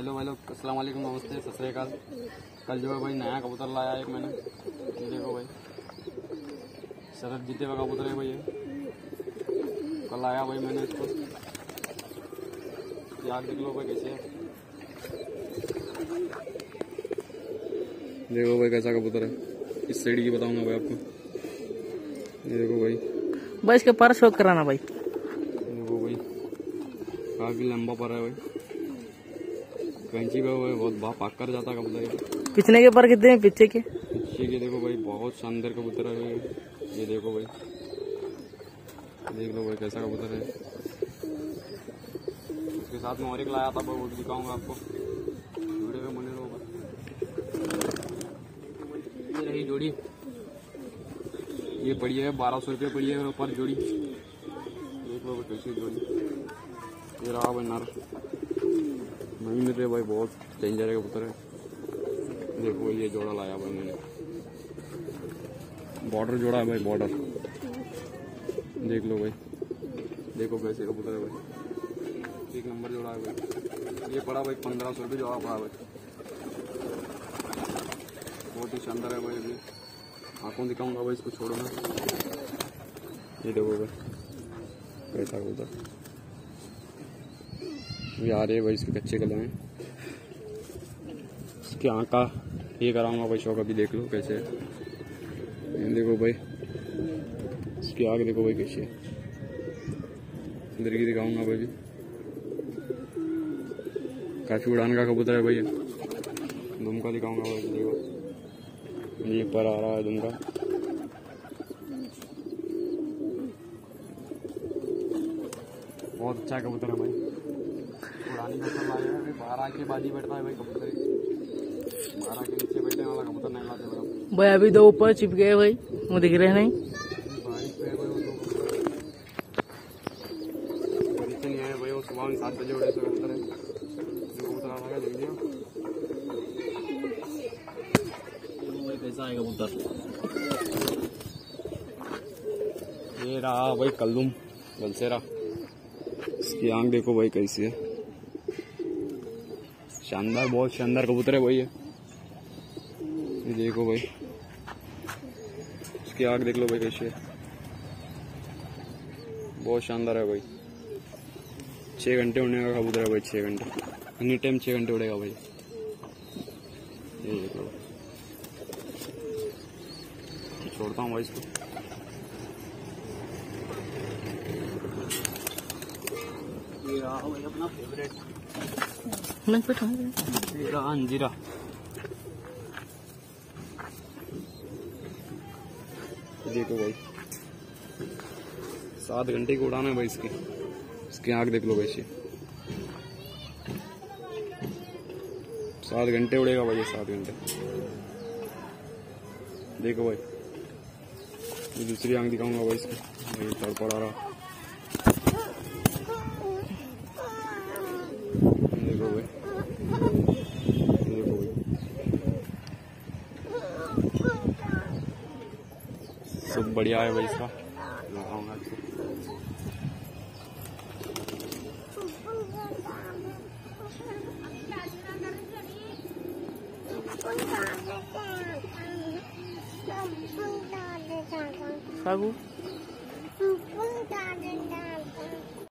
Hello भाई लोग अस्सलाम वालेकुम नमस्ते सत श्रीकाल कल जो है भाई नया कबूतर लाया एक मैंने ये देखो भाई शरद जीते हुए कबूतर है भाई ये कल लाया भाई मैंने इसको याद देख लो भाई कैसे है देखो भाई कैसा कबूतर है। इस साइड की बताऊँगा भाई आपको। ये देखो भाई। भाई इसके पर शौक कराना भाई। देखो भाई। काफ़ी लंबा पर है भाई। कैंची पे बहुत भाव पाक कर जाता कबूतर। पिछले के पर कितने पीछे के? पीछे के देखो भाई बहुत शानदार कबूतर है ये। ये देखो भाई। देख लो भाई कैसा कबूतर है। उसके साथ में और एक लाया था वो दिखाऊँगा आपको। वीडियो में बने रहो ये रही जोड़ी। ये पड़ी है बारह सौ रुपये पड़ी है पर जोड़ी। देख लो कैसी जोड़ी। ये रहा भाई नर नहीं मिल रहे भाई, बहुत डेंजर है कबूतर है। देखो ये जोड़ा लाया भाई मैंने। बॉर्डर जोड़ा है भाई बॉर्डर देख लो भाई। देखो कैसे कबूतर है भाई। एक नंबर जोड़ा है भाई। ये पड़ा भाई पंद्रह सौ रुपये जोड़ा पड़ा भाई। बहुत ही शानदार है भाई अभी आँखों दिखाऊँगा भाई इसको छोड़ो ना। ये देखो भाई, कैसा कबूतर। ये आ रहे हैं भाई इसके कच्चे कलर में। इसकी आँख का ये कराऊँगा भाई शौक, अभी देख लो कैसे है। देखो भाई, इसकी आँख देखो भाई कैसी है। इधर की दिखाऊँगा भाई। काफ़ी उड़ान का कबूतर है भाई दुमका दिखाऊँगा भाई देखो। ये पर आ रहा है दुमका। बहुत अच्छा कबूतर है भाई। हैं ही बैठता है भाई कबूतर। बारह के नीचे बैठने वाला कबूतर नहीं लाते भाई। भाई अभी दो ऊपर चिप गए भाई वो दिख रहे नहीं? है सुबह सात बजे उड़े तो कबूतर। है जो कबूतर आ देख लिया। कैसा है कबूतर? ये रहा भाई कल्लुम बलसेरा। इसकी आँख देखो भाई कैसी है। शानदार, बहुत शानदार कबूतर है भाई ये। देखो भाई। इसकी आँख देख लो भाई कैसी है। बहुत शानदार है भाई। छः घंटे उड़ने का कबूतर है भाई छः घंटे। एनी टाइम छः घंटे उड़ेगा भाई। ये देख। लो छोड़ता हूँ भाई इसको। ये रहा भाई अपना फेवरेट अंजीरा देखो भाई। सात घंटे की उड़ान है भाई इसकी। इसकी आँख देख लो भाई सात घंटे उड़ेगा भाई सात घंटे। देखो भाई। दूसरी आँख दिखाऊँगा भाई इसकी। भाई तड़पड़ रहा। सब बढ़िया है भाई इसका लगाऊँगा